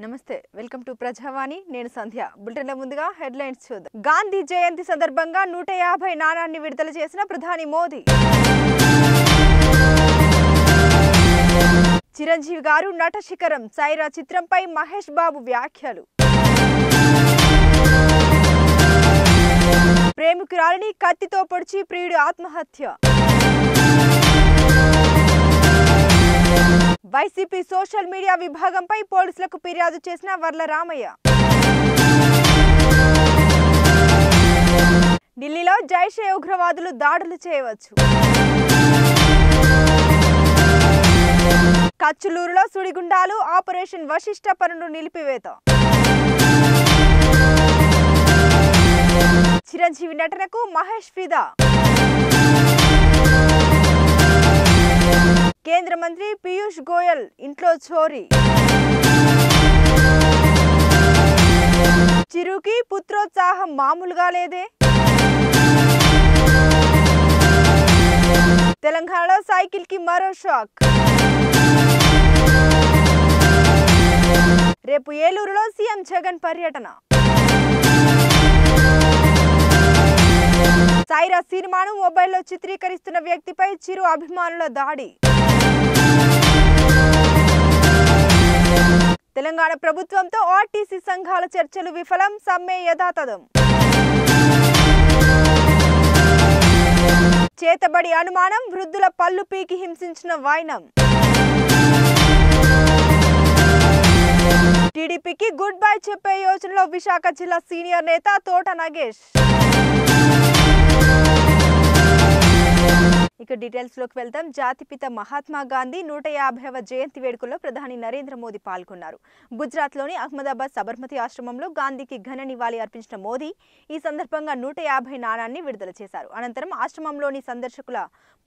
నమస్తే welcome to ప్రజావాణి. నేను సంధ్య. బులెటిన్ల ముందుగా హెడ్లైన్స్ చూద్దాం. గాంధీ జయంతి సందర్భంగా నూట యాభై నాణాన్ని విడుదల చేసిన ప్రధాని మోదీ. చిరంజీవి గారు నట శిఖరం సైరా చిత్రంపై మహేష్ బాబు వ్యాఖ్యలు. ప్రేమికురాలిని కత్తితో పొడిచి ప్రియుడు ఆత్మహత్య. వైసీపీ సోషల్ మీడియా విభాగంపై పోలీసులకు ఫిర్యాదు చేసిన వర్ల రామయ్య. ఢిల్లీలో జైషే ఉగ్రవాదులు దాడులు చేయవచ్చు. కచ్చులూరులో సుడిగుండాలు ఆపరేషన్ వశిష్ట పనులు నిలిపివేత. చిరంజీవి నటనకు మహేష్ ఫిదా. కేంద్ర మంత్రి పీయూష్ గోయల్ ఇంట్లో చోరీ. చిరుకి పుత్రోత్సాహం మామూలుగా లేదే. తెలంగాణలో సైకిల్కి మరో షాక్. రేపు ఏలూరులో సీఎం జగన్ పర్యటన. సైరా సినిమాను మొబైల్లో చిత్రీకరిస్తున్న వ్యక్తిపై చిరు అభిమానుల దాడి. తెలంగాణ ప్రభుత్వంతో ఆర్టీసీ సంఘాల చర్చలు విఫలం సమ్మె యథాతథం. చేతబడి అనుమానం వృద్ధుల పళ్ళు పీకి హింసించిన వైనం. టీడీపీకి గుడ్ బై చెప్పే యోచనలో విశాఖ జిల్లా సీనియర్ నేత తోట నగేష్. ఇక డీటెయిల్స్లోకి వెళ్తాం జాతిపిత మహాత్మా గాంధీ నూట యాభైవ జయంతి వేడుకల్లో ప్రధాని నరేంద్ర మోదీ పాల్గొన్నారు. గుజరాత్లోని అహ్మదాబాద్ సబర్మతి ఆశ్రమంలో గాంధీకి ఘన నివాళి అర్పించిన మోదీ ఈ సందర్భంగా నూట యాభై నాణాన్ని విడుదల చేశారు. అనంతరం ఆశ్రమంలోని సందర్శకుల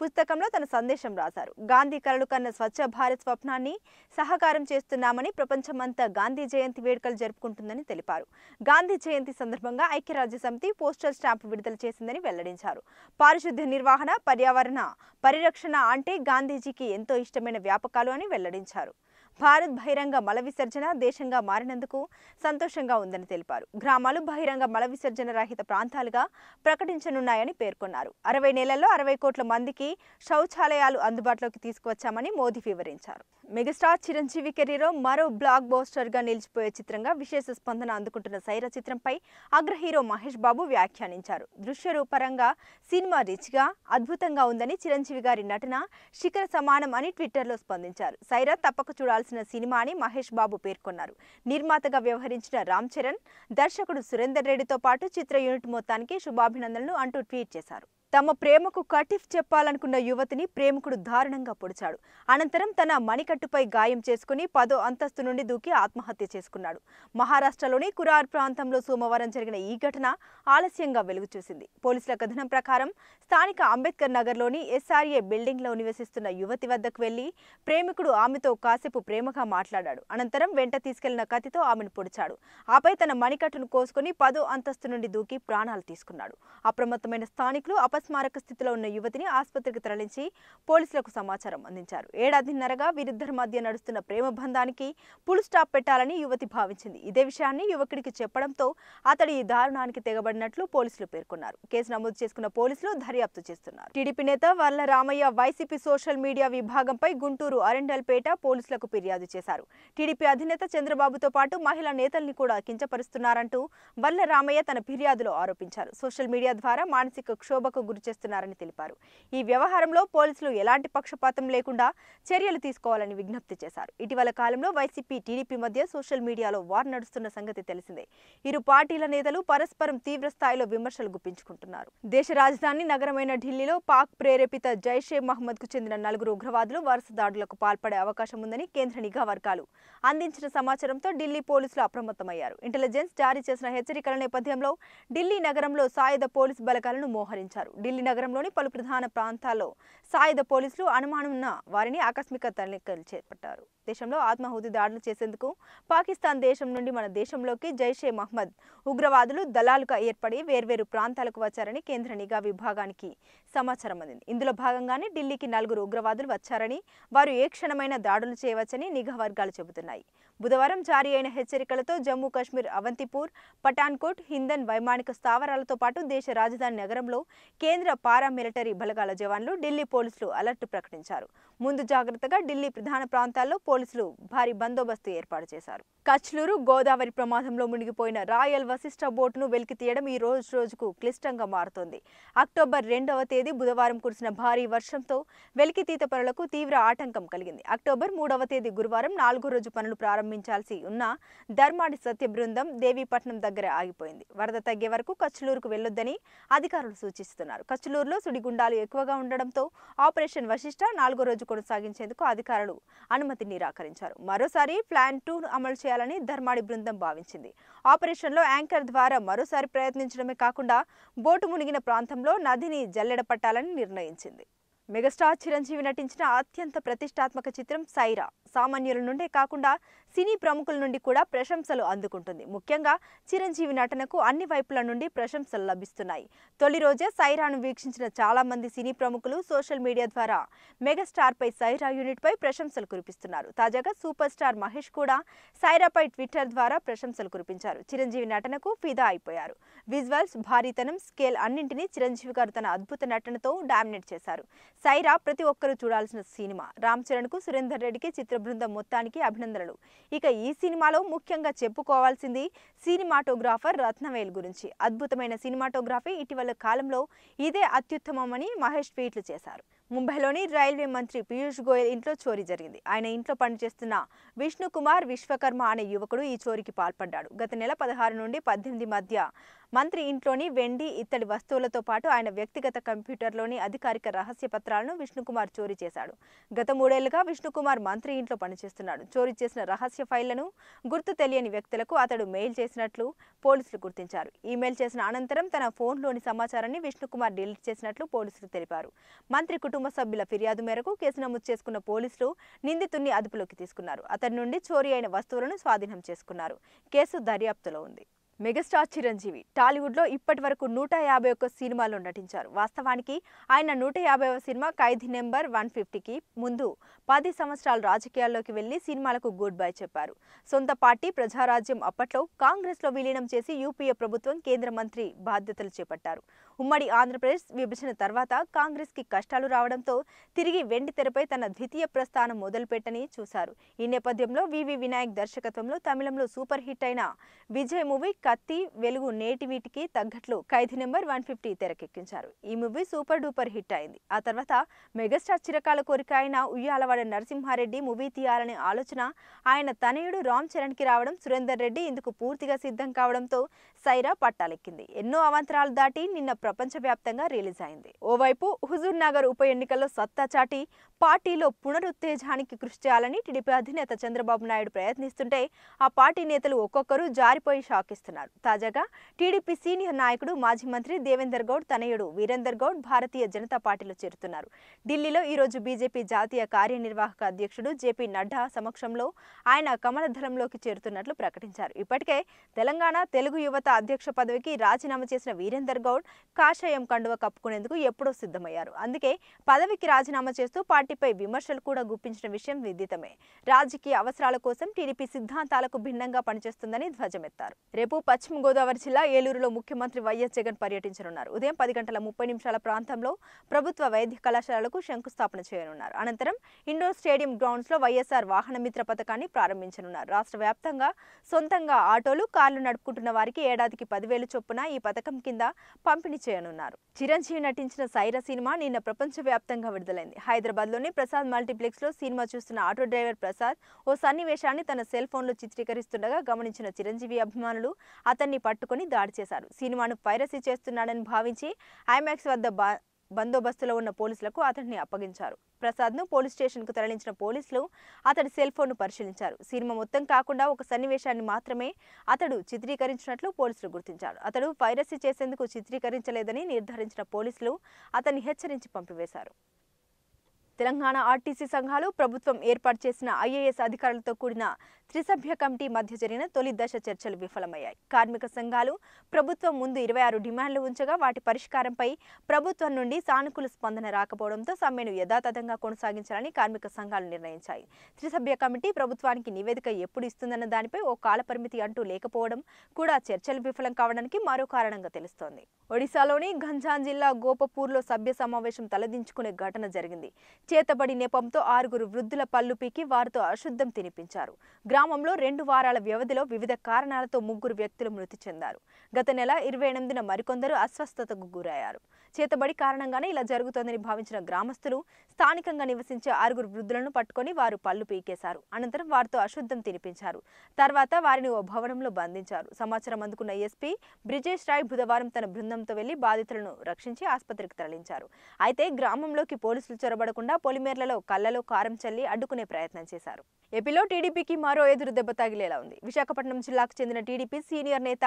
పుస్తకంలో తన సందేశం రాశారు. గాంధీ కలలు కన్న స్వచ్ఛ భారత్ స్వప్నాన్ని సహకారం చేస్తున్నామని ప్రపంచమంతా గాంధీ జయంతి వేడుకలు జరుపుకుంటుందని తెలిపారు. గాంధీ జయంతి సందర్భంగా ఐక్యరాజ్య సమితి పోస్టల్ స్టాంపు విడుదల చేసిందని వెల్లడించారు. పారిశుద్ధ్య నిర్వహణ పర్యావరణ పరిరక్షణ అంటే గాంధీజీకి ఎంతో ఇష్టమైన వ్యాపకాలు అని వెల్లడించారు. భారత్ బహిరంగ మల విసర్జన దేశంగా మారినందుకు సంతోషంగా ఉందని తెలిపారు. గ్రామాలు బహిరంగ మల విసర్జన రహిత ప్రాంతాలుగా ప్రకటించనున్నాయని పేర్కొన్నారు. అరవై నెలల్లో అరవై కోట్ల మందికి శౌచాలయాలు అందుబాటులోకి తీసుకువచ్చామని మోదీ వివరించారు. మెగాస్టార్ చిరంజీవి కెరీర్లో మరో బ్లాక్ బోస్టర్గా నిలిచిపోయే చిత్రంగా విశేష స్పందన అందుకుంటున్న సైరా చిత్రంపై అగ్రహీరో మహేష్ బాబు వ్యాఖ్యానించారు. దృశ్య రూపరంగా సినిమా రిచ్గా అద్భుతంగా ఉందని చిరంజీవి గారి నటన శిఖర సమానం అని ట్విట్టర్లో స్పందించారు. సైరా తప్పక చేసిన సినిమా అని మహేష్ బాబు పేర్కొన్నారు. నిర్మాతగా వ్యవహరించిన రామ్ చరణ్ దర్శకుడు సురేందర్ రెడ్డితో పాటు చిత్ర యూనిట్ మొత్తానికి శుభాభినందనలు అంటూ ట్వీట్ చేశారు. తమ ప్రేమకు కటిఫ్ చెప్పాలనుకున్న యువతిని ప్రేమికుడు దారుణంగా పొడిచాడు. అనంతరం తన మణికట్టుపై గాయం చేసుకుని పదో అంతస్తు నుండి దూకి ఆత్మహత్య చేసుకున్నాడు. మహారాష్ట్రలోని కురార్ ప్రాంతంలో సోమవారం జరిగిన ఈ ఘటన ఆలస్యంగా వెలుగు చూసింది పోలీసుల కథనం ప్రకారం స్థానిక అంబేద్కర్ నగర్లోని ఎస్ఆర్ఏ బిల్డింగ్లో నివసిస్తున్న యువతి వద్దకు వెళ్ళి ప్రేమికుడు ఆమెతో కాసేపు ప్రేమగా మాట్లాడాడు. అనంతరం వెంట తీసుకెళ్ళిన కత్తితో ఆమెను పొడిచాడు. ఆపై తన మణికట్టును కోసుకుని పదో అంతస్తు నుండి దూకి ప్రాణాలు తీసుకున్నాడు. అప్రమత్తమైన స్థానికులు అపస్మారక స్థితిలో ఉన్న యువతిని ఆసుపత్రికి తరలించి పోలీసులకు సమాచారం అందించారు. ఏడాదిన్నరగా వీరిద్దరి మధ్య నడుస్తున్న ప్రేమ బంధానికి పుల్ స్టాప్ పెట్టాలని యువతి భావించింది. ఇదే విషయాన్ని యువకుడికి చెప్పడంతో అతడు ఈ దారుణానికి తెగబడినట్లు పోలీసులు పేర్కొన్నారు. కేసు నమోదు చేసుకున్న పోలీసులు దర్యాప్తు చేస్తున్నారు. టీడీపీ నేత Varla Ramaiah YCP social media విభాగంపై Guntur Arundelpet పోలీసులకు ఫిర్యాదు చేశారు. టీడీపీ అధినేత చంద్రబాబుతో పాటు మహిళా నేతల్ని కూడా కించపరుస్తున్నారంటూ వర్ల రామయ్య తన ఫిర్యాదులో ఆరోపించారు. సోషల్ మీడియా ద్వారా మానసిక క్షోభకు గురి చేస్తున్నారని తెలిపారు. ఈ వ్యవహారంలో పోలీసులు ఎలాంటి పక్షపాతం లేకుండా చర్యలు తీసుకోవాలని విజ్ఞప్తి చేశారు. ఇటీవల కాలంలో వైసీపీ టీడీపీ మధ్య సోషల్ మీడియాలో వార్ నడుస్తున్న సంగతి తెలిసిందే. ఇరు పార్టీల నేతలు పరస్పరం తీవ్ర స్థాయిలో విమర్శలు గుప్పించుకుంటున్నారు. దేశ రాజధాని నగరమైన ఢిల్లీలో పాక్ ప్రేరేపిత జైషే మహమ్మద్కు చెందిన నలుగురు ఉగ్రవాదులు వరుస దాడులకు పాల్పడే అవకాశం ఉందని కేంద్ర నిఘా వర్గాలు అందించిన సమాచారంతో ఢిల్లీ పోలీసులు అప్రమత్తమయ్యారు. ఇంటెలిజెన్స్ జారీ చేసిన హెచ్చరికల నేపథ్యంలో ఢిల్లీ నగరంలో సాయుధ పోలీసు బలగాలను మోహరించారు. ఢిల్లీ నగరంలోని పలు ప్రధాన ప్రాంతాల్లో సాయుధ పోలీసులు అనుమానం ఉన్న వారిని ఆకస్మిక తనిఖీలు చేపట్టారు. భారతదేశంలో ఆత్మాహుతి దాడులు చేసేందుకు పాకిస్తాన్ దేశం నుండి మన దేశంలోకి జైషే మహ్మద్. ఉగ్రవాదులు దళాలుగా ఏర్పడి వేర్వేరు ప్రాంతాలకు వచ్చారని కేంద్ర నిఘా విభాగానికి సమాచారం అందింది. ఇందులో భాగంగానే ఢిల్లీకి నలుగురు ఉగ్రవాదులు వచ్చారని వారు ఏ క్షణమైన దాడులు చేయవచ్చని నిఘా వర్గాలు చెబుతున్నాయి. బుధవారం జారీ అయిన హెచ్చరికలతో జమ్మూ కాశ్మీర్ అవంతిపూర్ పఠాన్కోట్ హిందన్ వైమానిక స్థావరాలతో పాటు దేశ రాజధాని నగరంలో కేంద్ర పారామిలిటరీ బలగాల జవాన్లు ఢిల్లీ పోలీసులు అలర్ట్ ప్రకటించారు. ముందు జాగ్రత్తగా ఢిల్లీ ప్రధాన ప్రాంతాల్లో పోలీసులు భారీ బందోబస్తు ఏర్పాటు చేశారు. కచ్లూరు గోదావరి ప్రమాదంలో మునిగిపోయిన రాయల్ వశిష్ట బోటును వెలికి తీయడం ఈ రోజు రోజుకు క్లిష్టంగా మారుతోంది. అక్టోబర్ రెండవ తేదీ బుధవారం కురిసిన భారీ వర్షంతో వెలికితీత పనులకు తీవ్ర ఆటంకం కలిగింది. అక్టోబర్ మూడవ తేదీ గురువారం నాలుగో రోజు పనులు ప్రారంభించాల్సి ఉన్న ధర్మాడి సత్య బృందం దేవీపట్నం దగ్గర ఆగిపోయింది. వరద తగ్గే వరకు కచ్లూరుకు వెళ్ళొద్దని అధికారులు సూచిస్తున్నారు. కచ్లూరులో సుడిగుండాలు ఎక్కువగా ఉండడంతో ఆపరేషన్ వశిష్ట నాలుగో రోజు కొనసాగించేందుకు అధికారులు అనుమతి నిరాకరించారు. మరోసారి ప్లాన్ టూ అమలు చేయాలని ధర్మాడి బృందం భావించింది. ఆపరేషన్లో యాంకర్ ద్వారా మరోసారి ప్రయత్నించడమే కాకుండా బోటు మునిగిన ప్రాంతంలో నదిని జల్లెడ పట్టాలని నిర్ణయించింది. మెగాస్టార్ చిరంజీవి నటించిన అత్యంత ప్రతిష్టాత్మక చిత్రం సైరా. సామాన్యుల నుండే కాకుండా సినీ ప్రముఖుల నుండి కూడా ప్రశంసలు అందుకుంటుంది. ముఖ్యంగా చిరంజీవి నటనకు అన్ని వైపుల నుండి ప్రశంసలు లభిస్తున్నాయి. తొలి రోజే సైరాను వీక్షించిన చాలా మంది సినీ ప్రముఖులు సోషల్ మీడియా ద్వారా మెగాస్టార్ పై సైరా యూనిట్ పై ప్రశంసలు కురిపిస్తున్నారు. తాజాగా సూపర్ స్టార్ మహేష్ కూడా సైరాపై ట్విట్టర్ ద్వారా ప్రశంసలు కురిపించారు. చిరంజీవి నటనకు ఫిదా అయిపోయారు. విజువల్స్ భారీతనం స్కేల్ అన్నింటినీ చిరంజీవి గారు తన అద్భుత నటనతో డామినేట్ చేశారు. సైరా ప్రతి ఒక్కరూ చూడాల్సిన సినిమా. రామ్ చరణ్కు సురేందర్ రెడ్డికి చిత్ర బృందం మొత్తానికి అభినందనలు. ఇక ఈ సినిమాలో ముఖ్యంగా చెప్పుకోవాల్సింది సినిమాటోగ్రాఫర్ రత్నవేల్ గురించి. అద్భుతమైన సినిమాటోగ్రఫీ ఇటీవల కాలంలో ఇదే అత్యుత్తమమని మహేష్ ట్వీట్లు చేశారు. ముంబైలోని రైల్వే మంత్రి పీయూష్ గోయల్ ఇంట్లో చోరీ జరిగింది. ఆయన ఇంట్లో పనిచేస్తున్న విష్ణుకుమార్ విశ్వకర్మ అనే యువకుడు ఈ చోరీకి పాల్పడ్డాడు. గత నెల పదహారు నుండి పద్దెనిమిది మధ్య మంత్రి ఇంట్లోని వెండి ఇత్తడి వస్తువులతో పాటు ఆయన వ్యక్తిగత కంప్యూటర్లోని అధికారిక రహస్య పత్రాలను విష్ణుకుమార్ చోరీ చేశాడు. గత మూడేళ్ళుగా విష్ణుకుమార్ మంత్రి ఇంట్లో పనిచేస్తున్నాడు. చోరీ చేసిన రహస్య ఫైళ్ళను గుర్తు తెలియని వ్యక్తులకు అతడు మెయిల్ చేసినట్లు పోలీసులు గుర్తించారు. ఈమెయిల్ చేసిన అనంతరం తన ఫోన్లోని సమాచారాన్ని విష్ణుకుమార్ డిలీట్ చేసినట్లు పోలీసులు తెలిపారు. మంత్రి కుటుంబ సభ్యుల ఫిర్యాదు మేరకు కేసు నమోదు చేసుకున్న పోలీసులు నిందితుడిని అదుపులోకి తీసుకున్నారు. అతని నుండి చోరీ అయిన వస్తువులను స్వాధీనం చేసుకున్నారు. కేసు దర్యాప్తులో ఉంది. మెగాస్టార్ చిరంజీవి టాలీవుడ్లో ఇప్పటి వరకు నూట యాభై ఒక్క సినిమాల్లో నటించారు. వాస్తవానికి ఆయన నూట యాభైవ సినిమా ఖైదీ నెంబర్ వన్ ఫిఫ్టీకి ముందు పది సంవత్సరాలు రాజకీయాల్లోకి వెళ్ళి సినిమాలకు గుడ్ బై చెప్పారు. సొంత పార్టీ ప్రజారాజ్యం అప్పట్లో కాంగ్రెస్లో విలీనం చేసి యూపీఏ ప్రభుత్వం కేంద్ర మంత్రి బాధ్యతలు చేపట్టారు. ఉమ్మడి ఆంధ్రప్రదేశ్ విభజన తర్వాత కాంగ్రెస్కి కష్టాలు రావడంతో తిరిగి వెండి తెరపై తన ద్వితీయ ప్రస్థానం మొదలుపెట్టని చూశారు. ఈ నేపథ్యంలో వివి వినాయక్ దర్శకత్వంలో తమిళంలో సూపర్ హిట్ అయిన విజయ్ మూవీ కత్తి వెలుగు నేటి వీటికి తగ్గట్లు ఖైదీ నెంబర్ వన్ ఫిఫ్టీ తెరకెక్కించారు. ఈ మూవీ సూపర్ డూపర్ హిట్ అయింది. ఆ తర్వాత మెగాస్టార్ చిరకాల కోరిక అయిన ఉయ్యాలవాడ నరసింహారెడ్డి మూవీ తీయాలనే ఆలోచన ఆయన తనయుడు రామ్ చరణ్కి రావడం సురేందర్ రెడ్డి ఇందుకు పూర్తిగా సిద్ధం కావడంతో సైరా పట్టాలెక్కింది. ఎన్నో అవాంతరాలు దాటి నిన్న ప్రపంచవ్యాప్తంగా రిలీజ్ అయింది. ఓవైపు హుజూర్ నగర్ ఉప ఎన్నికల్లో సత్తా చాటి పార్టీలో పునరుత్తేజానికి కృషి చేయాలని టీడీపీ అధినేత చంద్రబాబు నాయుడు ప్రయత్నిస్తుంటే ఆ పార్టీ నేతలు ఒక్కొక్కరు జారిపోయి షాకిస్తున్నారు. తాజాగా టీడీపీ సీనియర్ నాయకుడు మాజీ మంత్రి దేవేందర్ గౌడ్ తనయుడు వీరేందర్ గౌడ్ భారతీయ జనతా పార్టీలో చేరుతున్నారు. ఢిల్లీలో ఈ రోజు బీజేపీ జాతీయ కార్యనిర్వాహక అధ్యక్షుడు జేపీ నడ్డా సమక్షంలో ఆయన కమలదళంలోకి చేరుతున్నట్లు ప్రకటించారు. ఇప్పటికే తెలంగాణ తెలుగు యువత అధ్యక్ష పదవికి రాజీనామా చేసిన వీరేందర్ గౌడ్ కాషాయం కండువ కప్పుకునేందుకు ఎప్పుడో సిద్ధమయ్యారు. అందుకే పదవికి రాజీనామా చేస్తూ పార్టీపై విమర్శలు కూడా గుప్పించిన విషయం విదితమే. రాజకీయ అవసరాల కోసం టీడీపీ సిద్ధాంతాలకు భిన్నంగా పనిచేస్తుందని ధ్వజమెత్తారు. రేపు పశ్చిమ గోదావరి జిల్లా ఏలూరులో ముఖ్యమంత్రి వైఎస్ జగన్ పర్యటించనున్నారు. ఉదయం పది గంటల ముప్పై నిమిషాల ప్రాంతంలో ప్రభుత్వ వైద్య కళాశాలకు శంకుస్థాపన చేయనున్నారు. అనంతరం ఇండోర్ స్టేడియం గ్రౌండ్స్లో వైఎస్ఆర్ వాహన మిత్ర పథకాన్ని ప్రారంభించనున్నారు. రాష్ట్ర వ్యాప్తంగా సొంతంగా ఆటోలు కార్లు నడుపుకుంటున్న వారికి ఏడాదికి పదివేలు చొప్పున ఈ పథకం కింద పంపిణీ చేయనున్నారు. చిరంజీవి నటించిన సైరా సినిమా నిన్న ప్రపంచవ్యాప్తంగా విడుదలైంది. హైదరాబాద్లోని ప్రసాద్ మల్టీప్లెక్స్లో సినిమా చూస్తున్న ఆటో డ్రైవర్ ప్రసాద్ ఓ సన్నివేశాన్ని తన సెల్ ఫోన్లో చిత్రీకరిస్తుండగా గమనించిన చిరంజీవి అభిమానులు అతన్ని పట్టుకుని దాడి చేశారు. సినిమాను పైరసీ చేస్తున్నాడని భావించి ఐమాక్స్ వద్ద బా- బందోబస్తులో ఉన్న పోలీసులకు అతడిని అప్పగించారు. ప్రసాద్ను పోలీస్ స్టేషన్కు తరలించిన పోలీసులు అతడి సెల్ ఫోన్ను పరిశీలించారు. సినిమా మొత్తం కాకుండా ఒక సన్నివేశాన్ని మాత్రమే అతడు చిత్రీకరించినట్లు పోలీసులు గుర్తించారు. అతడు పైరసీ చేసేందుకు చిత్రీకరించలేదని నిర్ధారించిన పోలీసులు అతన్ని హెచ్చరించి పంపివేశారు. తెలంగాణ ఆర్టీసీ సంఘాలు ప్రభుత్వం ఏర్పాటు చేసిన ఐఏఎస్ అధికారులతో కూడిన త్రిసభ్య కమిటీ మధ్య జరిగిన తొలి దశ చర్చలు విఫలమయ్యాయి. కార్మిక సంఘాలు ప్రభుత్వం ముందు ఇరవై ఆరు డిమాండ్లు ఉంచగా వాటి పరిష్కారంపై ప్రభుత్వం నుండి సానుకూల స్పందన రాకపోవడంతో సమ్మెను యథాతథంగా కొనసాగించాలని కార్మిక సంఘాలు నిర్ణయించాయి. త్రిసభ్య కమిటీ ప్రభుత్వానికి నివేదిక ఎప్పుడు ఇస్తుందన్న దానిపై ఓ కాలపరిమితి అంటూ లేకపోవడం కూడా చర్చలు విఫలం కావడానికి మరో కారణంగా తెలుస్తోంది. ఒడిశాలోని గంజాం జిల్లా గోపపూర్లో సభ్య సమావేశం తలదించుకునే ఘటన జరిగింది. చేతబడి నెపంతో ఆరుగురు వృద్ధుల పళ్ళు పీకి వారితో అశుద్ధం తినిపించారు. గ్రామంలో రెండు వారాల వ్యవధిలో వివిధ కారణాలతో ముగ్గురు వ్యక్తులు మృతి చెందారు. గత నెల ఇరవై ఎనిమిదిన మరికొందరు అస్వస్థతకు గురయ్యారు. చేతబడి కారణంగానే ఇలా జరుగుతోందని భావించిన గ్రామస్తులు స్థానికంగా నివసించే ఆరుగురు వృద్ధులను పట్టుకొని వారు పళ్ళు పీకేశారు. అనంతరం వారితో అశుద్ధం తినిపించారు. తర్వాత వారిని ఓ భవనంలో బంధించారు. సమాచారం అందుకున్న ఎస్పీ బ్రిజేష్ రాయ్ బుధవారం తన బృందంతో వెళ్ళి బాధితులను రక్షించి ఆసుపత్రికి తరలించారు. అయితే గ్రామంలోకి పోలీసులు చొరబడకుండా పొలిమేర్లలో కళ్ళలో కారం చల్లి అడ్డుకునే ప్రయత్నం చేశారు. ఏపీలో టీడీపీకి మరో ఎదురు దెబ్బ తగిలేలా ఉంది. విశాఖపట్నం జిల్లాకు చెందిన టీడీపీ సీనియర్ నేత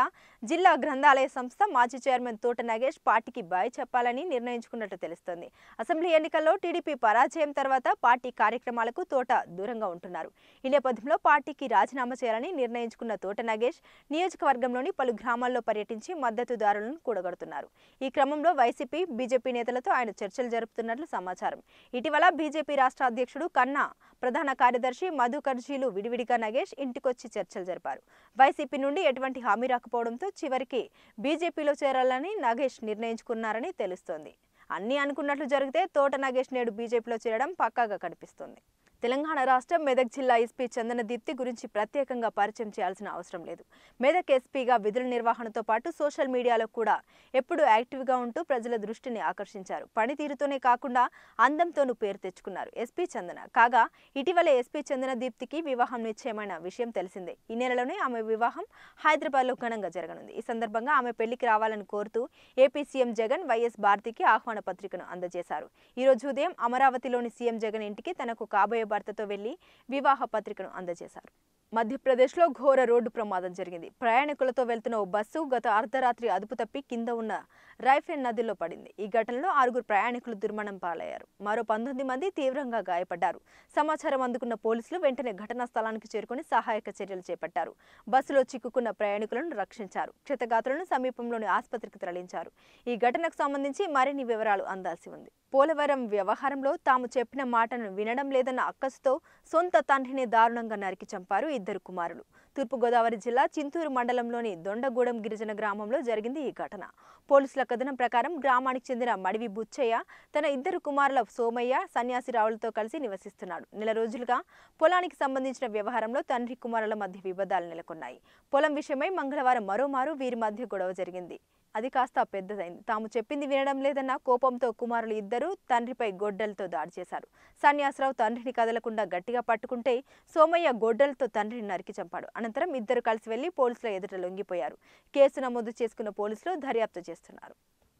జిల్లా గ్రంథాలయ సంస్థ మాజీ చైర్మన్ తోట నాగేష్ పార్టీకి బాయ్ చెప్పాలని నిర్ణయించుకున్నట్లు తెలుస్తోంది. అసెంబ్లీ ఎన్నికల్లో టీడీపీ పరాజయం తర్వాత పార్టీ కార్యక్రమాలకు తోట దూరంగా ఉంటున్నారు. ఈ నేపథ్యంలో పార్టీకి రాజీనామా చేయాలని నిర్ణయించుకున్న తోట నాగేష్ నియోజకవర్గంలోని పలు గ్రామాల్లో పర్యటించి మద్దతుదారులను కూడగడుతున్నారు. ఈ క్రమంలో వైసీపీ బీజేపీ నేతలతో ఆయన చర్చలు జరుపుతున్నట్లు సమాచారం. ఇటీవల బీజేపీ రాష్ట్ర అధ్యక్షుడు కన్నా ప్రధాన కార్యదర్శి మధుకర్జీలు విడివిడిగా నగేష్ ఇంటికొచ్చి చర్చలు జరిపారు. వైసీపీ నుండి ఎటువంటి హామీ రాకపోవడంతో చివరికి బీజేపీలో చేరాలని నగేష్ నిర్ణయించుకున్నారని తెలుస్తోంది. అన్నీ అనుకున్నట్లు జరిగితే తోట నగేష్ నేడు బీజేపీలో చేరడం పక్కాగా కనిపిస్తోంది. తెలంగాణ రాష్ట్రం మెదక్ జిల్లా ఎస్పీ చందన దీప్తి గురించి ప్రత్యేకంగా పరిచయం చేయాల్సిన అవసరం లేదు. మెదక్ ఎస్పీగా విధుల నిర్వహణతో పాటు సోషల్ మీడియాలో కూడా ఎప్పుడూ యాక్టివ్గా ఉంటూ ప్రజల దృష్టిని ఆకర్షించారు. పనితీరుతోనే కాకుండా అందంతోనూ పేరు తెచ్చుకున్నారు ఎస్పీ చందన. కాగా ఇటీవల ఎస్పీ చందన దీప్తికి వివాహం నిశ్చయమైన విషయం తెలిసిందే. ఈ నెలలోనే ఆమె వివాహం హైదరాబాద్లో ఘనంగా జరగనుంది. ఈ సందర్భంగా ఆమె పెళ్ళికి రావాలని కోరుతూ ఏపీ సీఎం జగన్ వైఎస్ భారతికి ఆహ్వాన పత్రికను అందజేశారు. ఈ రోజు ఉదయం అమరావతిలోని సీఎం జగన్ ఇంటికి తనకు కాబోయే భర్తతో వెళ్ళి వివాహ పత్రికను అందజేశారు. మధ్యప్రదేశ్లో ఘోర రోడ్డు ప్రమాదం జరిగింది. ప్రయాణికులతో వెళ్తున్న ఓ బస్సు గత అర్ధరాత్రి అదుపు తప్పి కింద ఉన్న రైఫెన్ నదిలో పడింది. ఈ ఘటనలో ఆరుగురు ప్రయాణికులు దుర్మరణం పాలయ్యారు. మరో పంతొమ్మిది మంది తీవ్రంగా గాయపడ్డారు. సమాచారం అందుకున్న పోలీసులు వెంటనే ఘటనా స్థలానికి చేరుకుని సహాయక చర్యలు చేపట్టారు. బస్సులో చిక్కుకున్న ప్రయాణికులను రక్షించారు. క్షతగాతులను సమీపంలోని ఆసుపత్రికి తరలించారు. ఈ ఘటనకు సంబంధించి మరిన్ని వివరాలు అందాల్సి ఉంది. పోలవరం వ్యవహారంలో తాము చెప్పిన మాటను వినడం లేదన్న అక్కసుతో సొంత తండ్రిని దారుణంగా నరికి చంపారు ఇద్దరు కుమారులు. తూర్పుగోదావరి జిల్లా చింతూరు మండలంలోని దొండగూడెం గిరిజన గ్రామంలో జరిగింది ఈ ఘటన. పోలీసుల కథనం ప్రకారం గ్రామానికి చెందిన మడివి బుచ్చయ్య తన ఇద్దరు కుమారుల సోమయ్య సన్యాసిరావులతో కలిసి నివసిస్తున్నాడు. నెల రోజులుగా పొలానికి సంబంధించిన వ్యవహారంలో తండ్రి కుమారుల మధ్య వివాదాలు నెలకొన్నాయి. పొలం విషయమై మంగళవారం మరోమారు వీరి మధ్య గొడవ జరిగింది. అది కాస్త పెద్దదైంది. తాము చెప్పింది వినడం లేదన్న కోపంతో కుమారులు ఇద్దరూ తండ్రిపై గొడ్డలతో దాడి చేశారు. సన్యాసరావు తండ్రిని కదలకుండా గట్టిగా పట్టుకుంటే సోమయ్య గొడ్డలతో తండ్రిని నరికి చంపాడు. అనంతరం ఇద్దరు కలిసి వెళ్ళి పోలీసుల ఎదుట లొంగిపోయారు. కేసు నమోదు చేసుకున్న పోలీసులు దర్యాప్తు చేస్తున్నారు.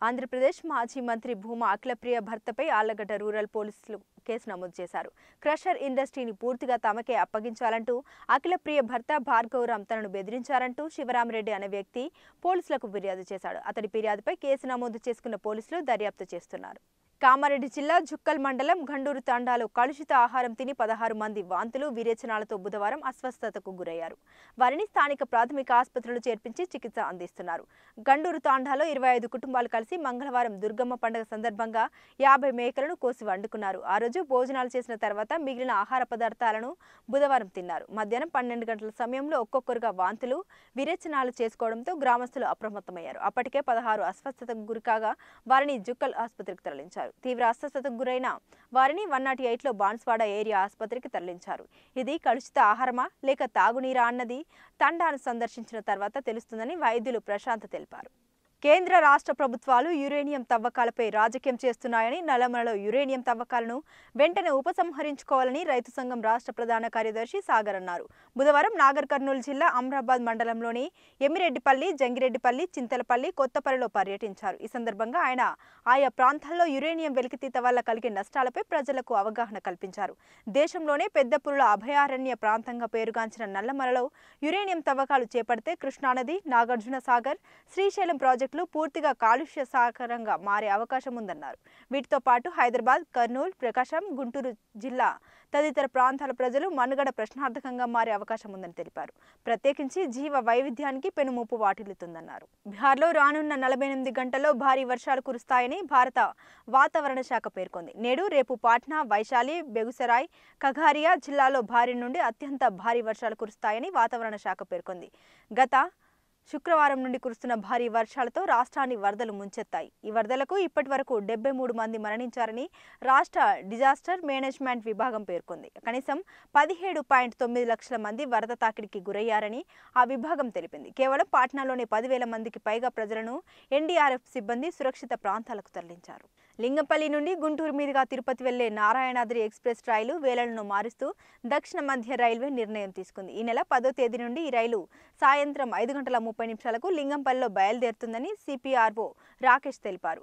ఆంధ్రప్రదేశ్ మాజీ మంత్రి భూమా అఖిలప్రియ భర్తపై ఆళ్ళగడ్డ రూరల్ పోలీసులు కేసు నమోదు చేశారు. క్రషర్ ఇండస్ట్రీని పూర్తిగా తమకే అప్పగించాలంటూ అఖిలప్రియ భర్త భార్గవరామ్ తనను బెదిరించారంటూ శివరామరెడ్డి అనే వ్యక్తి పోలీసులకు ఫిర్యాదు చేశాడు. అతడి ఫిర్యాదుపై కేసు నమోదు చేసుకున్న పోలీసులు దర్యాప్తు చేస్తున్నారు. కామారెడ్డి జిల్లా జుక్కల్ మండలం గండూరు తాండాలో కలుషిత ఆహారం తిని పదహారు మంది వాంతులు విరేచనాలతో బుధవారం అస్వస్థతకు గురయ్యారు. వారిని స్థానిక ప్రాథమిక ఆసుపత్రిలో చేర్పించి చికిత్స అందిస్తున్నారు. గండూరు తాండాలో ఇరవై ఐదు కుటుంబాలు కలిసి మంగళవారం దుర్గమ్మ పండుగ సందర్భంగా యాభై మేకలను కోసి వండుకున్నారు. ఆ రోజు భోజనాలు చేసిన తర్వాత మిగిలిన ఆహార పదార్థాలను బుధవారం తిన్నారు. మధ్యాహ్నం పన్నెండు గంటల సమయంలో ఒక్కొక్కరుగా వాంతులు విరేచనాలు చేసుకోవడంతో గ్రామస్తులు అప్రమత్తమయ్యారు. అప్పటికే పదహారు అస్వస్థతకు గురికాగా వారిని జుక్కల్ ఆసుపత్రికి తరలించారు. తీవ్ర అస్వస్థతకు గురైన వారిని వన్ నాట్ ఎయిట్లో బాన్స్వాడ ఏరియా ఆసుపత్రికి తరలించారు. ఇది కలుషిత ఆహారమా లేక తాగునీరా అన్నది తండాను సందర్శించిన తర్వాత తెలుస్తుందని వైద్యులు ప్రశాంత్ తెలిపారు. కేంద్ర రాష్ట్ర ప్రభుత్వాలు యురేనియం తవ్వకాలపై రాజకీయం చేస్తున్నాయని నల్లమలలో యురేనియం తవ్వకాలను వెంటనే ఉపసంహరించుకోవాలని రైతు సంఘం రాష్ట్ర ప్రధాన కార్యదర్శి సాగర్ అన్నారు. బుధవారం నాగర్ కర్నూలు జిల్లా అమరాబాద్ మండలంలోని ఎమిరెడ్డిపల్లి జంగిరెడ్డిపల్లి చింతలపల్లి కొత్తపల్లిలో పర్యటించారు. ఈ సందర్భంగా ఆయన ఆయా ప్రాంతాల్లో యురేనియం వెలికితీత వల్ల కలిగే నష్టాలపై ప్రజలకు అవగాహన కల్పించారు. దేశంలోనే పెద్ద పురుల అభయారణ్య ప్రాంతంగా పేరుగాంచిన నల్లమలలో యురేనియం తవ్వకాలు చేపడితే కృష్ణానది నాగార్జున సాగర్ శ్రీశైలం ప్రాజెక్టు ప్రాజెక్టులు పూర్తిగా కాలుష్య సాకరంగా మారే అవకాశం ఉందన్నారు. వీటితో పాటు హైదరాబాద్ కర్నూలు ప్రకాశం గుంటూరు జిల్లా తదితర ప్రాంతాల ప్రజలు మనుగడ ప్రశ్నార్థకంగా మారే అవకాశం ఉందని తెలిపారు. ప్రత్యేకించి జీవ వైవిధ్యానికి పెనుముప్పు వాటిల్లుతుందన్నారు. బీహార్లో రానున్న నలభై ఎనిమిది గంటల్లో భారీ వర్షాలు కురుస్తాయని భారత వాతావరణ శాఖ పేర్కొంది. నేడు రేపు పాట్నా వైశాలి బెగుసరాయ్ కఘారియా జిల్లాలో భారీ నుండి అత్యంత భారీ వర్షాలు కురుస్తాయని వాతావరణ శాఖ పేర్కొంది. గత శుక్రవారం నుండి కురుస్తున్న భారీ వర్షాలతో రాష్ట్రాన్ని వరదలు ముంచెత్తాయి. ఈ వరదలకు ఇప్పటి వరకు డెబ్బై మూడు మంది మరణించారని రాష్ట్ర డిజాస్టర్ మేనేజ్మెంట్ విభాగం పేర్కొంది. కనీసం పదిహేడు పాయింట్ తొమ్మిది లక్షల మంది వరద తాకిడికి గురయ్యారని ఆ విభాగం తెలిపింది. కేవలం పాట్నాలోని పదివేల మందికి పైగా ప్రజలను ఎన్డీఆర్ఎఫ్ సిబ్బంది సురక్షిత ప్రాంతాలకు తరలించారు. లింగంపల్లి నుండి గుంటూరు మీదుగా తిరుపతి వెళ్ళే నారాయణాద్రి ఎక్స్ప్రెస్ రైలు వేళలను మారుస్తూ దక్షిణ మధ్య రైల్వే నిర్ణయం తీసుకుంది. ఈ నెల పదో తేదీ నుండి ఈ రైలు సాయంత్రం ఐదు గంటల ముప్పై నిమిషాలకు లింగంపల్లిలో బయలుదేరుతుందని సిపిఆర్ఓ రాకేష్ తెలిపారు.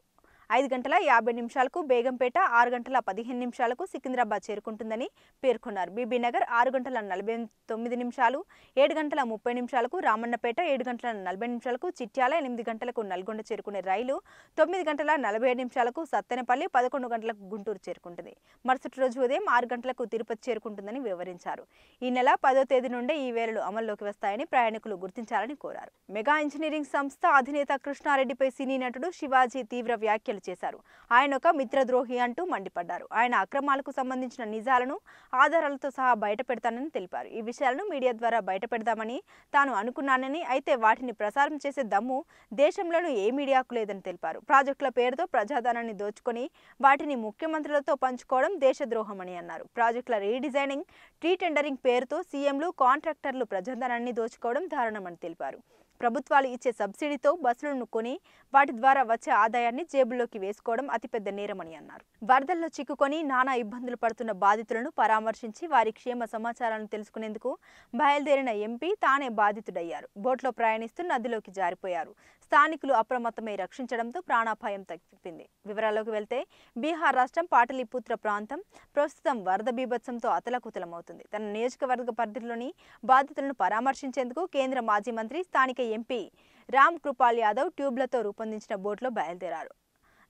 ఐదు గంటల యాభై నిమిషాలకు బేగంపేట ఆరు గంటల పదిహేను నిమిషాలకు సికింద్రాబాద్ చేరుకుంటుందని పేర్కొన్నారు. బీబీనగర్ ఆరు గంటల నలభై తొమ్మిది నిమిషాలు ఏడు గంటల ముప్పై నిమిషాలకు రామన్నపేట ఏడు గంటల నలభై నిమిషాలకు చిట్యాల ఎనిమిది గంటలకు నల్గొండ చేరుకునే రైలు తొమ్మిది గంటల నలభై ఏడు నిమిషాలకు సత్తెనపల్లి పదకొండు గంటలకు గుంటూరు చేరుకుంటుంది. మరుసటి రోజు ఉదయం ఆరు గంటలకు తిరుపతి చేరుకుంటుందని వివరించారు. ఈ నెల పదో తేదీ నుండే ఈ వేళలు అమల్లోకి వస్తాయని ప్రయాణికులు గుర్తించాలని కోరారు. మెగా ఇంజనీరింగ్ సంస్థ అధినేత కృష్ణారెడ్డిపై సినీ నటుడు శివాజీ తీవ్ర వ్యాఖ్యలు చేశారు. ఆయన ఒక మిత్రద్రోహి అంటూ మండిపడ్డారు. ఆయన అక్రమాలకు సంబంధించిన నిజాలను ఆధారాలతో సహా బయటపెడతానని తెలిపారు. ఈ విషయాలను మీడియా ద్వారా బయటపెడదామని తాను అనుకున్నానని అయితే వాటిని ప్రసారం చేసే దమ్ము దేశంలోనూ ఏ మీడియాకు లేదని తెలిపారు. ప్రాజెక్టుల పేరుతో ప్రజాధనాన్ని దోచుకొని వాటిని ముఖ్యమంత్రులతో పంచుకోవడం దేశద్రోహమని అన్నారు. ప్రాజెక్టుల రీడిజైనింగ్ రీటెండరింగ్ పేరుతో సీఎంలు కాంట్రాక్టర్లు ప్రజాధనాన్ని దోచుకోవడం దారుణమని తెలిపారు. ప్రభుత్వాలు ఇచ్చే సబ్సిడీతో బస్సులను కొని వాటి ద్వారా వచ్చే ఆదాయాన్ని జేబుల్లోకి వేసుకోవడం అతిపెద్ద నేరమని అన్నారు. వరదల్లో చిక్కుకొని నానా ఇబ్బందులు పడుతున్న బాధితులను పరామర్శించి వారి క్షేమ సమాచారాలను తెలుసుకునేందుకు బయలుదేరిన ఎంపీ తానే బాధితుడయ్యారు. బోట్లో ప్రయాణిస్తూ నదిలోకి జారిపోయారు. స్థానికులు అప్రమత్తమై రక్షించడంతో ప్రాణాపాయం తప్పింది. వివరాల్లోకి వెళ్తే బీహార్ రాష్ట్రం పాటలీపుత్ర ప్రాంతం ప్రస్తుతం వరద బీభత్సంతో అతలకుతలమవుతుంది. తన నియోజకవర్గ పరిధిలోని బాధితులను పరామర్శించేందుకు కేంద్ర మాజీ మంత్రి స్థానిక ఎంపీ రామ్ కృపాల్ యాదవ్ ట్యూబ్లతో రూపొందించిన బోట్లో బయలుదేరారు.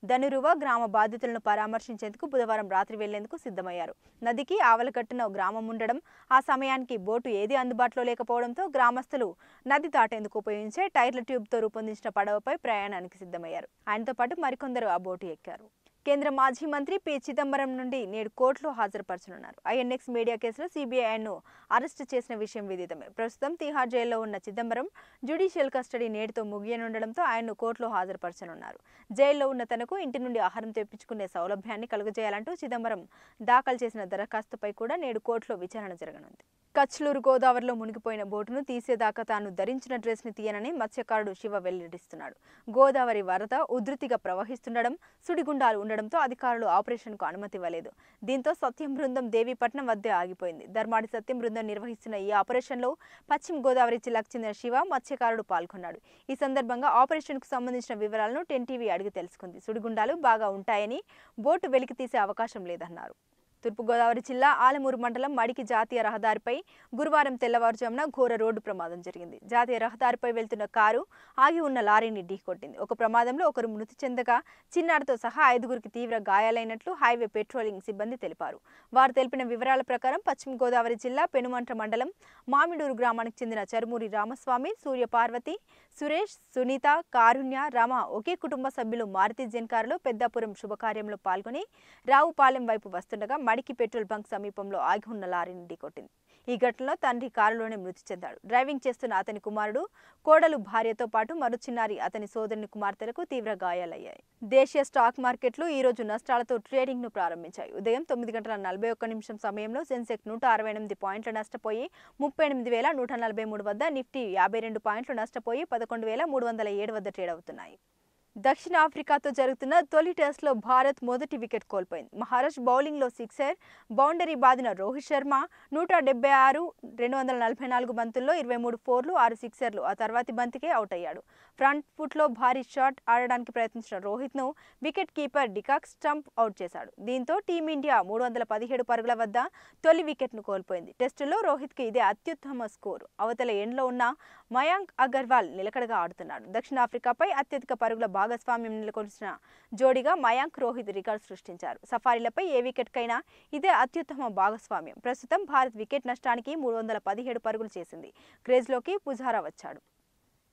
ధనురువ గ్రామ బాధితులను పరామర్శించేందుకు బుధవారం రాత్రి వెళ్ళేందుకు సిద్ధమయ్యారు. నదికి ఆవలకట్టున గ్రామం ఉండడం ఆ సమయానికి బోటు ఏది అందుబాటులో లేకపోవడంతో గ్రామస్తులు నది దాటేందుకు ఉపయోగించే టైర్ల ట్యూబ్తో రూపొందించిన పడవపై ప్రయాణానికి సిద్ధమయ్యారు. ఆయనతో పాటు మరికొందరు ఆ బోటు ఎక్కారు. కేంద్ర మాజీ మంత్రి పి. చిదంబరం నుండి నేడు కోర్టులో హాజరుపరచనున్నారు. ఐఎన్ఎక్స్ మీడియా కేసులో సిబిఐను అరెస్టు చేసిన విషయం విదితమే. ప్రస్తుతం తిహార్ జైల్లో ఉన్న చిదంబరం జ్యుడిషియల్ కస్టడీ నేటితో ముగియనుండడంతో ఆయన్ను కోర్టులో హాజరుపరచనున్నారు. జైల్లో ఉన్న తనకు ఇంటి నుండి ఆహారం తెప్పించుకునే సౌలభ్యాన్ని కలుగజేయాలంటూ చిదంబరం దాఖలు చేసిన దరఖాస్తుపై కూడా నేడు కోర్టులో విచారణ జరగనుంది. కచ్లూరు గోదావరిలో మునిగిపోయిన బోటును తీసేదాకా తాను ధరించిన డ్రెస్ని తీయనని మత్స్యకారుడు శివ వెల్లడిస్తున్నాడు. గోదావరి వరద ఉధృతిగా ప్రవహిస్తుండడం సుడిగుండాలు ఉండడంతో అధికారులు ఆపరేషన్కు అనుమతి ఇవ్వలేదు. దీంతో సత్యం బృందం దేవీపట్నం వద్దే ఆగిపోయింది. ధర్మాడి సత్యం బృందం నిర్వహిస్తున్న ఈ ఆపరేషన్లో పశ్చిమ గోదావరి జిల్లాకు చెందిన శివ మత్స్యకారుడు పాల్గొన్నాడు. ఈ సందర్భంగా ఆపరేషన్కు సంబంధించిన వివరాలను టెన్ టీవీ అడిగి తెలుసుకుంది. సుడిగుండాలు బాగా ఉంటాయని బోటు వెలికి తీసే అవకాశం లేదన్నారు. తూర్పుగోదావరి జిల్లా ఆలమూరు మండలం మడికి జాతీయ రహదారిపై గురువారం తెల్లవారుజామున ఘోర రోడ్డు ప్రమాదం జరిగింది. జాతీయ రహదారిపై వెళ్తున్న కారు ఆగి ఉన్న లారీని ఢీకొట్టింది. ఒక ప్రమాదంలో ఒకరు మృతి చెందగా చిన్నారితో సహా ఐదుగురికి తీవ్ర గాయాలైనట్లు హైవే పెట్రోలింగ్ సిబ్బంది తెలిపారు. వారు తెలిపిన వివరాల ప్రకారం పశ్చిమ గోదావరి జిల్లా పెనుమంట్ర మండలం మామిడూరు గ్రామానికి చెందిన చరుమూరి రామస్వామి సూర్యపార్వతి సురేష్ సునీత కారుణ్య రమ ఒకే కుటుంబ సభ్యులు మారుతి జెన్ కారులో పెద్దాపురం శుభకార్యంలో పాల్గొని రావుపాలెం వైపు వస్తుండగా మడికి పెట్రోల్ బంక్ సమీపంలో ఆగి ఉన్న లారీని ఢీకొట్టింది ఈ ఘటనలో తండ్రి కారులోనే మృతి చెందాడు. డ్రైవింగ్ చేస్తున్న అతని కుమారుడు కోడలు భార్యతో పాటు మరో చిన్నారి అతని సోదరుని కుమార్తెలకు తీవ్ర గాయాలయ్యాయి. దేశీయ స్టాక్ మార్కెట్లు ఈ రోజు నష్టాలతో ట్రేడింగ్ను ప్రారంభించాయి. ఉదయం తొమ్మిది గంటల నలభై ఒక్క నిమిషం సమయంలో సెన్సెక్ నూట అరవై ఎనిమిది పాయింట్లు నష్టపోయి ముప్పై ఎనిమిది వేల నూట నలభై మూడు వద్ద నిఫ్టీ యాభై రెండు పాయింట్లు నష్టపోయి పదకొండు వేల మూడు వందల ఏడు వద్ద ట్రేడ్ అవుతున్నాయి. దక్షిణాఫ్రికాతో జరుగుతున్న తొలి టెస్ట్లో భారత్ మొదటి వికెట్ కోల్పోయింది. మహారాష్ట్ర బౌలింగ్లో సిక్సర్ బౌండరీ బాదిన రోహిత్ శర్మ నూట డెబ్బై ఆరు రెండు వందల నలభై నాలుగు బంతుల్లో ఇరవై మూడు ఫోర్లు ఆరు సిక్సర్లు ఆ తర్వాతి బంతికే అవుట్ అయ్యాడు. ఫ్రంట్ ఫుట్లో భారీ షాట్ ఆడడానికి ప్రయత్నించిన రోహిత్ను wicket keeper de Kock stump out చేశాడు. దీంతో టీమిండియా మూడు వందల పదిహేడు పరుగుల వద్ద తొలి వికెట్ను కోల్పోయింది. టెస్టులో రోహిత్కి ఇదే అత్యుత్తమ స్కోరు. అవతల ఎండ్లో ఉన్న మయాంక్ అగర్వాల్ నిలకడగా ఆడుతున్నాడు. దక్షిణాఫ్రికాపై అత్యధిక పరుగుల భాగస్వామ్యం నెలకొల్చిన జోడీగా మయాంక్ రోహిత్ రికార్డు సృష్టించారు. సఫారీలపై ఏ వికెట్కైనా ఇదే అత్యుత్తమ భాగస్వామ్యం. ప్రస్తుతం భారత్ వికెట్ నష్టానికి మూడు వందల పదిహేడు పరుగులు చేసింది. క్రేజ్లోకి పుజారా వచ్చాడు.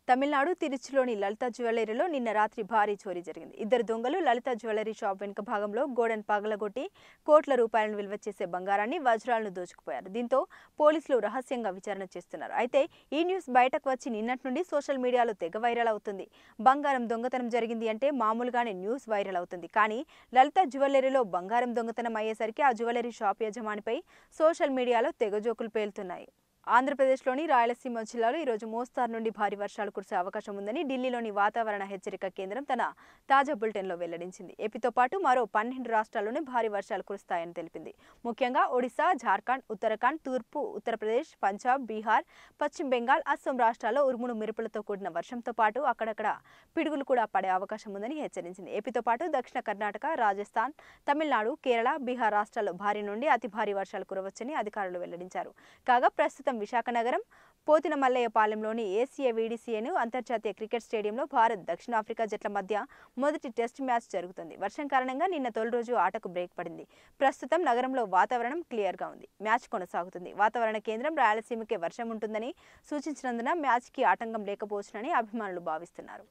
తమిళనాడు తిరుచిలోని లలిత జ్యువెలరీలో నిన్న రాత్రి భారీ చోరీ జరిగింది. ఇద్దరు దొంగలు లలిత జ్యువెలరీ షాప్ వెనుక భాగంలో గోడను పగలగొట్టి కోట్ల రూపాయలను విలువ చేసే బంగారాన్ని వజ్రాలను దోచుకుపోయారు. దీంతో పోలీసులు రహస్యంగా విచారణ చేస్తున్నారు. అయితే ఈ న్యూస్ బయటకు వచ్చి నిన్నటి నుండి సోషల్ మీడియాలో తెగ వైరల్ అవుతుంది. బంగారం దొంగతనం జరిగింది అంటే మామూలుగానే న్యూస్ వైరల్ అవుతుంది. కానీ లలిత జ్యువెలరీలో బంగారం దొంగతనం అయ్యేసరికి ఆ జ్యువెలరీ షాప్ యజమానిపై సోషల్ మీడియాలో తెగజోకులు పేలుతున్నాయి. ఆంధ్రప్రదేశ్లోని రాయలసీమ జిల్లాలో ఈరోజు మోస్తారు నుండి భారీ వర్షాలు కురిసే అవకాశం ఉందని ఢిల్లీలోని వాతావరణ హెచ్చరిక కేంద్రం తన తాజా బులెటిన్లో వెల్లడించింది. ఏపీతో పాటు మరో పన్నెండు రాష్ట్రాల్లోనే భారీ వర్షాలు కురుస్తాయని తెలిపింది. ముఖ్యంగా ఒడిశా జార్ఖండ్ ఉత్తరాఖండ్ తూర్పు ఉత్తరప్రదేశ్ పంజాబ్ బీహార్ పశ్చిమ బెంగాల్ అస్సాం రాష్ట్రాల్లో ఉరుములు మెరుపులతో కూడిన వర్షంతో పాటు అక్కడక్కడ పిడుగులు కూడా పడే అవకాశం ఉందని హెచ్చరించింది. ఏపీతో పాటు దక్షిణ కర్ణాటక రాజస్థాన్ తమిళనాడు కేరళ బీహార్ రాష్ట్రాల్లో భారీ నుండి అతి భారీ వర్షాలు కురవచ్చని అధికారులు వెల్లడించారు. కాగా ప్రస్తుతం విశాఖ నగరం పోతిన మల్లయ్యపాలెంలోని ఏసీఏ వీడీసీఏను అంతర్జాతీయ క్రికెట్ స్టేడియంలో భారత్ దక్షిణాఫ్రికా జట్ల మధ్య మొదటి టెస్ట్ మ్యాచ్ జరుగుతుంది. వర్షం కారణంగా నిన్న తొలి రోజు ఆటకు బ్రేక్ పడింది. ప్రస్తుతం నగరంలో వాతావరణం క్లియర్గా ఉంది. మ్యాచ్ కొనసాగుతుంది. వాతావరణ కేంద్రం రాయలసీమకే వర్షం ఉంటుందని సూచించినందున మ్యాచ్కి ఆటంకం లేకపోవచ్చునని అభిమానులు భావిస్తున్నారు.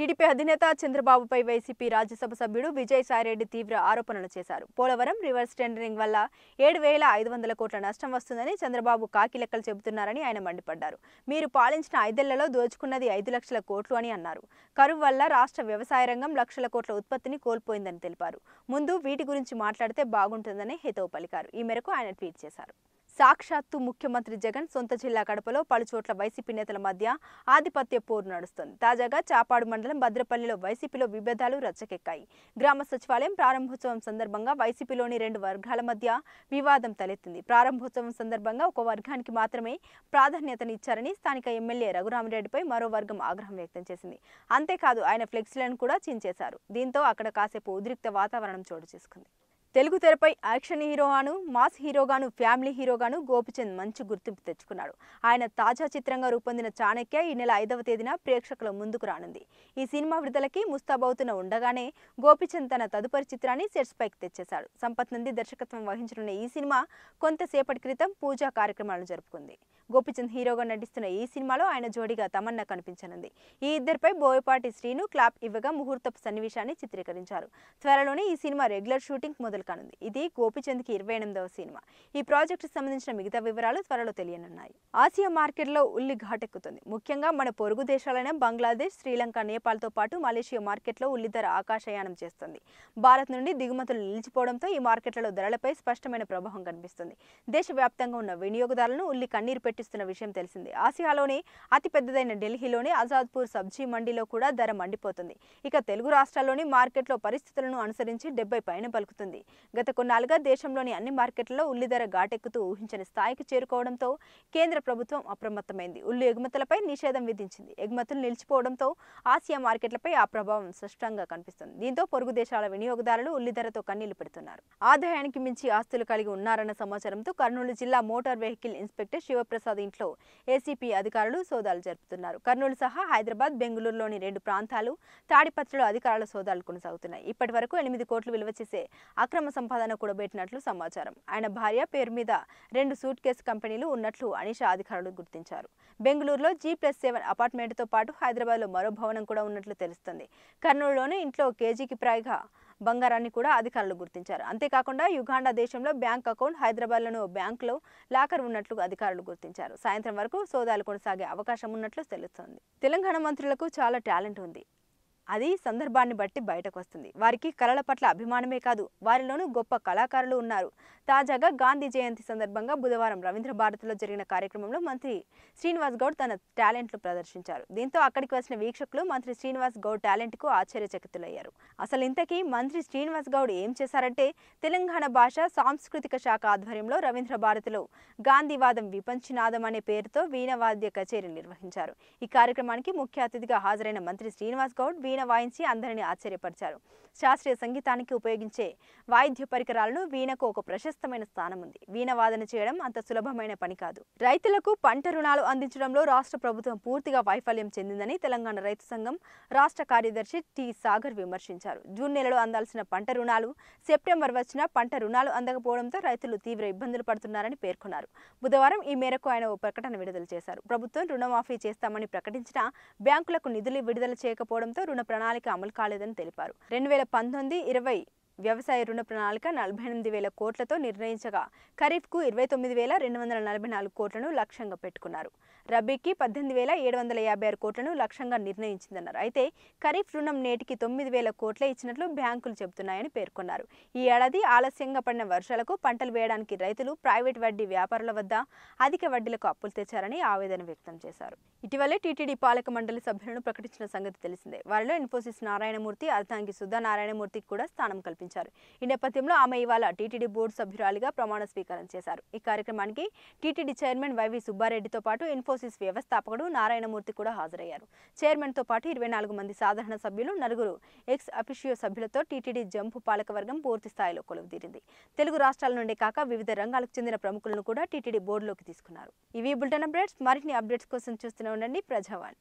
టీడీపీ అధినేత చంద్రబాబుపై వైసీపీ రాజ్యసభ సభ్యుడు విజయసాయిరెడ్డి తీవ్ర ఆరోపణలు చేశారు. పోలవరం రివర్స్ టెండరింగ్ వల్ల ఏడు వేల ఐదు వందల కోట్ల నష్టం వస్తుందని చంద్రబాబు కాకి లెక్కలు చెబుతున్నారని ఆయన మండిపడ్డారు. మీరు పాలించిన ఐదేళ్ళలో దోచుకున్నది ఐదు లక్షల కోట్లు అని అన్నారు. కరువు వల్ల రాష్ట్ర వ్యవసాయ రంగం లక్షల కోట్ల ఉత్పత్తిని కోల్పోయిందని తెలిపారు. ముందు వీటి గురించి మాట్లాడితే బాగుంటుందని హితవు పలికారు. ఈ మేరకు ఆయన ట్వీట్ చేశారు. సాక్షాత్తు ముఖ్యమంత్రి జగన్ సొంత జిల్లా కడపలో పలుచోట్ల వైసీపీ నేతల మధ్య ఆధిపత్య పోరు నడుస్తోంది. తాజాగా చాపాడు మండలం భద్రపల్లిలో వైసీపీలో విభేదాలు రచ్చకెక్కాయి. గ్రామ సచివాలయం ప్రారంభోత్సవం సందర్భంగా వైసీపీలోని రెండు వర్గాల మధ్య వివాదం తలెత్తింది. ప్రారంభోత్సవం సందర్భంగా ఒక వర్గానికి మాత్రమే ప్రాధాన్యతనిచ్చారని స్థానిక ఎమ్మెల్యే రఘురామరెడ్డిపై మరో వర్గం ఆగ్రహం వ్యక్తం చేసింది. అంతేకాదు ఆయన ఫ్లెక్సీలను కూడా చించేశారు దీంతో అక్కడ కాసేపు ఉద్రిక్త వాతావరణం చోటు చేసుకుంది. తెలుగు తెరపై యాక్షన్ హీరోగాను మాస్ హీరోగాను ఫ్యామిలీ హీరోగాను గోపిచంద్ మంచి గుర్తింపు తెచ్చుకున్నాడు. ఆయన తాజా చిత్రంగా రూపొందిన చాణక్య ఈ నెల ఐదవ తేదీన ప్రేక్షకుల ముందుకు రానుంది. ఈ సినిమా విడుదలకి ముస్తాబవుతున్న ఉండగానే గోపిచంద్ తన తదుపరి చిత్రాన్ని సెట్స్ పైకి తెచ్చేశాడు. సంపత్ నంది దర్శకత్వం వహించనున్న ఈ సినిమా కొంతసేపటి క్రితం పూజా కార్యక్రమాలను జరుపుకుంది. గోపిచంద్ హీరోగా నటిస్తున్న ఈ సినిమాలో ఆయన జోడీగా తమన్నా కనిపించనుంది. ఈ ఇద్దరిపై బోయపాటి శ్రీను క్లాప్ ఇవ్వగా ముహూర్తపు సన్నివేశాన్ని చిత్రీకరించారు. త్వరలోనే ఈ సినిమా రెగ్యులర్ షూటింగ్ మొదలు కానుంది. ఇది గోపిచంద్కి ఇరవై ఎనిమిదవ సినిమా. ఈ ప్రాజెక్టుకు సంబంధించిన మిగతా వివరాలు త్వరలో తెలియనున్నాయి. ఆసియా మార్కెట్లో ఉల్లి ఘాటెక్కుతుంది. ముఖ్యంగా మన పొరుగు దేశాలైన బంగ్లాదేశ్ శ్రీలంక నేపాల్తో పాటు మలేషియా మార్కెట్లో ఉల్లి ధర ఆకాశయానం చేస్తుంది. భారత్ నుండి దిగుమతులు నిలిచిపోవడంతో ఈ మార్కెట్లలో ధరలపై స్పష్టమైన ప్రభావం కనిపిస్తుంది. దేశవ్యాప్తంగా ఉన్న వినియోగదారులను ఉల్లి కన్నీరు పర్యటిస్తున్న విషయం తెలిసింది. ఆసియాలోనే అతిపెద్దదైన ఢిల్లీలోని ఆజాద్పూర్ సబ్జీ మండీలో కూడా ధర మండిపోతుంది. ఇక తెలుగు రాష్ట్రాల్లోని మార్కెట్లో పరిస్థితులను అనుసరించి డెబ్బై పైన పలుకుతుంది. గత కొన్నాళ్ళుగా దేశంలోని అన్ని మార్కెట్లలో ఉల్లి ధర ఘాటెక్కుతూ ఊహించని స్థాయికి చేరుకోవడంతో కేంద్ర ప్రభుత్వం అప్రమత్తమైంది. ఉల్లి ఎగుమతులపై నిషేధం విధించింది. ఎగుమతులు నిలిచిపోవడంతో ఆసియా మార్కెట్లపై ఆ ప్రభావం స్పష్టంగా కనిపిస్తుంది. దీంతో పొరుగు దేశాల వినియోగదారులు ఉల్లి ధరతో కన్నీళ్ళు పెడుతున్నారు. ఆదాయానికి మించి ఆస్తులు కలిగి ఉన్నారన్న సమాచారంతో కర్నూలు జిల్లా మోటార్ వెహికల్ ఇన్స్పెక్టర్ శివప్రసాద్ ఇంట్లో ఏసీపీ అధికారులు సోదాలు జరుపుతున్నారు. కర్నూలు సహా హైదరాబాద్ బెంగళూరులోని రెండు ప్రాంతాలు తాడిపత్రిలో అధికారుల సోదాలు కొనసాగుతున్నాయి. ఇప్పటి వరకు ఎనిమిది కోట్లు విలువ చేసే అక్రమ సంపాదన కూడబెట్టినట్లు సమాచారం. ఆయన భార్య పేరు మీద రెండు సూట్ కేసు కంపెనీలు ఉన్నట్లు అనిషా అధికారులు గుర్తించారు. బెంగళూరులో జీ ప్లస్ సెవెన్ అపార్ట్మెంట్తో పాటు హైదరాబాద్లో మరో భవనం కూడా ఉన్నట్లు తెలుస్తుంది. కర్నూలులోని ఇంట్లో కేజీకి పైగా బంగారాన్ని కూడా అధికారులు గుర్తించారు. అంతేకాకుండా యుగాండా దేశంలో బ్యాంక్ అకౌంట్ హైదరాబాద్లోని ఓ బ్యాంకులో లాకర్ ఉన్నట్లు అధికారులు గుర్తించారు. సాయంత్రం వరకు సోదాలు కొనసాగే అవకాశం ఉన్నట్లు తెలుస్తోంది. తెలంగాణ మంత్రులకు చాలా టాలెంట్ ఉంది. అది సందర్భాన్ని బట్టి బయటకు వస్తుంది. వారికి కళల పట్ల అభిమానమే కాదు వారిలోనూ గొప్ప కళాకారులు ఉన్నారు. తాజాగా గాంధీ జయంతి సందర్భంగా బుధవారం రవీంద్ర భారతిలో జరిగిన కార్యక్రమంలో మంత్రి శ్రీనివాస్ గౌడ్ తన టాలెంట్లు ప్రదర్శించారు. దీంతో అక్కడికి వచ్చిన వీక్షకులు మంత్రి శ్రీనివాస్ గౌడ్ టాలెంట్కు ఆశ్చర్యచకితులయ్యారు. అసలు ఇంతకీ మంత్రి శ్రీనివాస్ గౌడ్ ఏం చేశారంటే తెలంగాణ భాష సాంస్కృతిక శాఖ ఆధ్వర్యంలో రవీంద్ర భారతిలో గాంధీవాదం విపంచినాదం అనే పేరుతో వీణవాద్య కచేరీ నిర్వహించారు. ఈ కార్యక్రమానికి ముఖ్య అతిథిగా హాజరైన మంత్రి శ్రీనివాస్ గౌడ్ వీణ వాయించి అందరినీ ఆశ్చర్యపరిచారు. శాస్త్రీయ సంగీతానికి ఉపయోగించే వాయిద్య పరికరాలను వీణకు ఒక ప్రశస్తమైన స్థానం ఉంది వీణవాదన చేయడం అంత సులభమైన పని కాదు. రైతులకు పంట రుణాలు అందించడంలో రాష్ట్ర ప్రభుత్వం పూర్తిగా వైఫల్యం చెందిందని తెలంగాణ రైతు సంఘం రాష్ట్ర కార్యదర్శి టి సాగర్ విమర్శించారు. జూన్ నెలలో అందాల్సిన పంట రుణాలు సెప్టెంబర్ వచ్చినా పంట రుణాలు అందకపోవడంతో రైతులు తీవ్ర ఇబ్బందులు పడుతున్నారని పేర్కొన్నారు. బుధవారం ఈ మేరకు ఆయన ఓ ప్రకటన విడుదల చేశారు. ప్రభుత్వం రుణమాఫీ చేస్తామని ప్రకటించినా బ్యాంకులకు నిధులు విడుదల చేయకపోవడంతో రుణ ప్రణాళిక అమలు కాలేదని తెలిపారు. రెండు వేల పంతొమ్మిది ఇరవై వ్యవసాయ రుణ ప్రణాళిక నలభై ఎనిమిది వేల కోట్లతో నిర్ణయించగా ఖరీఫ్కు ఇరవై తొమ్మిది వేల రెండు వందల నలభై నాలుగు కోట్లను లక్ష్యంగా పెట్టుకున్నారు. రబీకి పద్దెనిమిది వేల ఏడు వందల యాభై ఆరు కోట్లను లక్ష్యంగా నిర్ణయించిందన్నారు. అయితే ఖరీఫ్ రుణం నేటికి తొమ్మిది వేల కోట్లే ఇచ్చినట్లు బ్యాంకులు చెబుతున్నాయని పేర్కొన్నారు. ఈ ఏడాది ఆలస్యంగా పడిన వర్షాలకు పంటలు వేయడానికి రైతులు ప్రైవేట్ వడ్డీ వ్యాపారుల వద్ద అధిక వడ్డీలకు అప్పులు తెచ్చారని ఆవేదన వ్యక్తం చేశారు. ఇటీవలే టీటీడీ పాలక మండలి సభ్యులను ప్రకటించిన సంగతి తెలిసిందే. వారిలో ఇన్ఫోసిస్ నారాయణమూర్తి అర్థాంగి సుధా నారాయణమూర్తికి కూడా స్థానం కల్పించారు. ఈ నేపథ్యంలో ఆమె ఇవాళ టీటీడీ బోర్డు సభ్యురాలిగా ప్రమాణ స్వీకారం చేశారు. ఈ కార్యక్రమానికి టీటీడీ చైర్మన్ వైవి సుబ్బారెడ్డితో పాటు ఇన్ఫోసిస్ వ్యవస్థాపకుడు నారాయణమూర్తి కూడా హాజరయ్యారు. చైర్మన్తో పాటు ఇరవై నాలుగు మంది సాధారణ సభ్యులు నలుగురు ఎక్స్ అఫిషియో సభ్యులతో టీటీడీ జంపు పాలకవర్గం పూర్తి స్థాయిలో కొలువుదీరింది. తెలుగు రాష్ట్రాల నుండే కాక వివిధ రంగాలకు చెందిన ప్రముఖులను కూడా టీటీడీ బోర్డులోకి తీసుకున్నారు. ఇవి బులెటిన్ అప్డేట్స్. మరిన్ని అప్డేట్స్ కోసం చూస్తూనే ఉండండి. ప్రజావాణి.